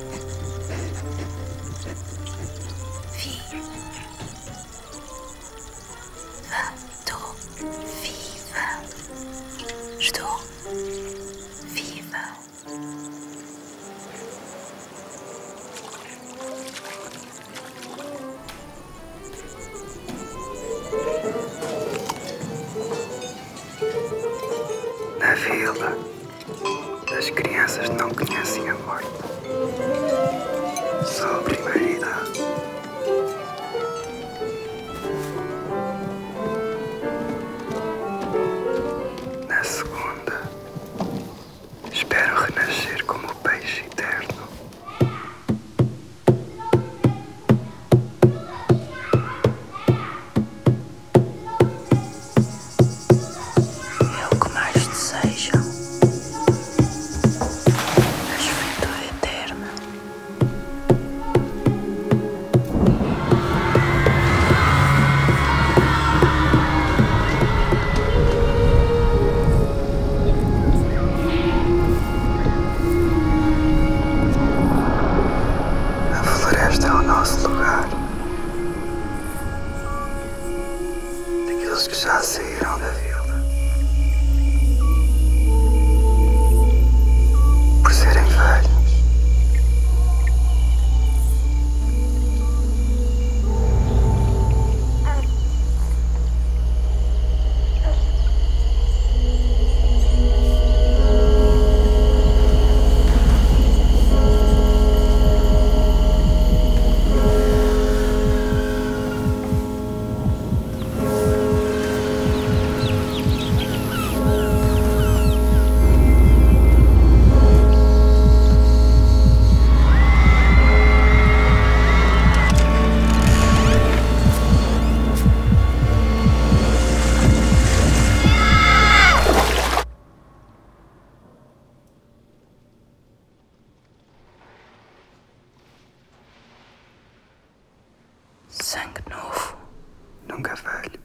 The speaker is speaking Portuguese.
Viva, tô viva, estou viva. Na vila, as crianças não conhecem a morte. うん。Floresta é o nosso lugar. Daqueles que já saíram da vila. Sangue novo. Nunca velho.